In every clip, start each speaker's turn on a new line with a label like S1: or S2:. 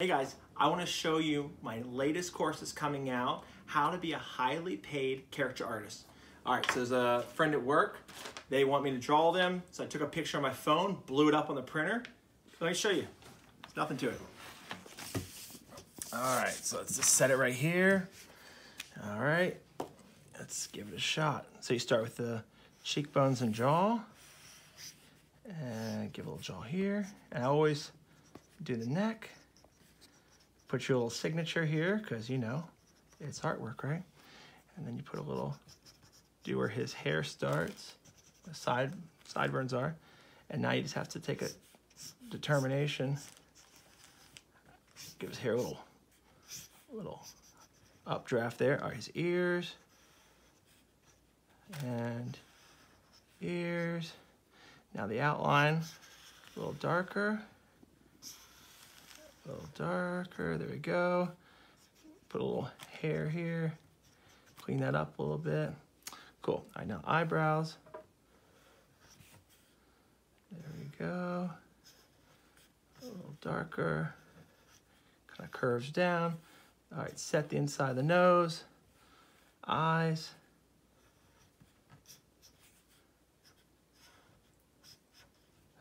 S1: Hey guys, I want to show you my latest course that's coming out, how to be a highly paid caricature artist. All right, so there's a friend at work. They want me to draw them, so I took a picture on my phone, blew it up on the printer. Let me show you. There's nothing to it. All right, so let's just set it right here. All right, let's give it a shot. So you start with the cheekbones and jaw, and give a little jaw here. And I always do the neck. Put your little signature here, because you know, it's artwork, right? And then you put a little, do where his hair starts, the side sideburns are. And now you just have to take a determination, give his hair a little, little updraft there. Are his ears, and ears. Now the outline, a little darker. A little darker, there we go. Put a little hair here. Clean that up a little bit. Cool, all right, now eyebrows. There we go. A little darker. Kind of curves down. All right, set the inside of the nose. Eyes.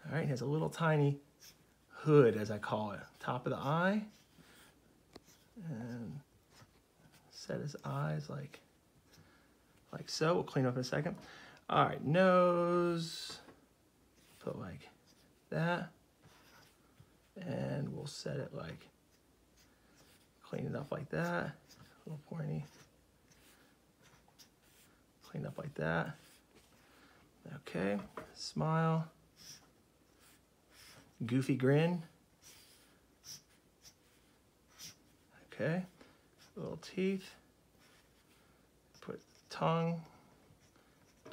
S1: All right, has a little tiny hood, as I call it, top of the eye. And set his eyes like, like so. We'll clean up in a second. All right, nose, put like that. And we'll set it like, clean it up like that. A little pointy. Clean up like that. Okay, smile goofy grin. Okay, little teeth. Put tongue,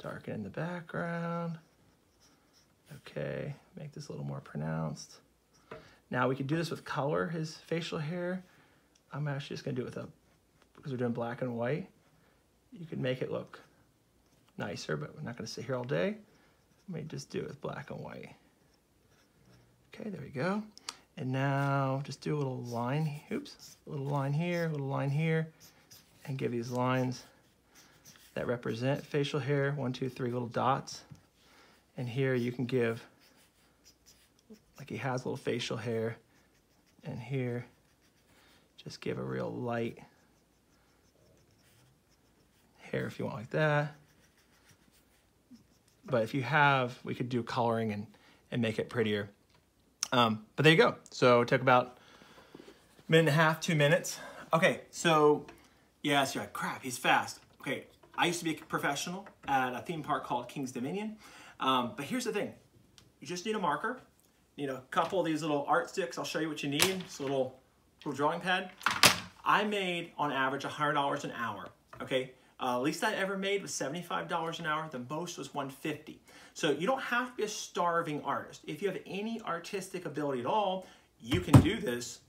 S1: darken in the background. Okay, make this a little more pronounced. Now we could do this with color, his facial hair. I'm actually just gonna do it with a, because we're doing black and white. You could make it look nicer, but we're not gonna sit here all day. Let me just do it with black and white. Okay, there we go. And now just do a little line, oops, a little line here, a little line here, and give these lines that represent facial hair, one, two, three little dots. And here you can give, like he has a little facial hair, and here, just give a real light hair if you want like that. But if you have, we could do coloring and, and make it prettier. Um, but there you go. So it took about a minute and a half, two minutes. Okay, so yes, you're like, crap, he's fast. Okay, I used to be a professional at a theme park called King's Dominion. Um, but here's the thing. You just need a marker. You need a couple of these little art sticks. I'll show you what you need. It's a little, little drawing pad. I made, on average, $100 an hour, okay? Uh, least I ever made was $75 an hour. The most was 150. So you don't have to be a starving artist. If you have any artistic ability at all, you can do this.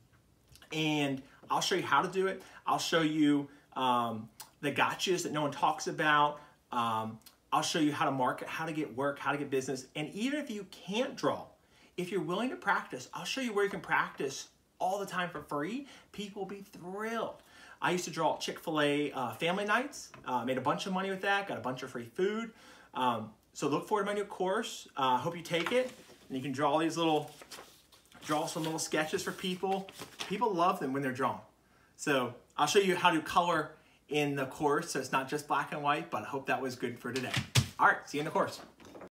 S1: And I'll show you how to do it. I'll show you um, the gotchas that no one talks about. Um, I'll show you how to market, how to get work, how to get business. And even if you can't draw, if you're willing to practice, I'll show you where you can practice all the time for free. People will be thrilled. I used to draw Chick-fil-A uh, family nights, uh, made a bunch of money with that, got a bunch of free food. Um, so look forward to my new course. I uh, hope you take it. And you can draw these little, draw some little sketches for people. People love them when they're drawn. So I'll show you how to color in the course so it's not just black and white, but I hope that was good for today. All right, see you in the course.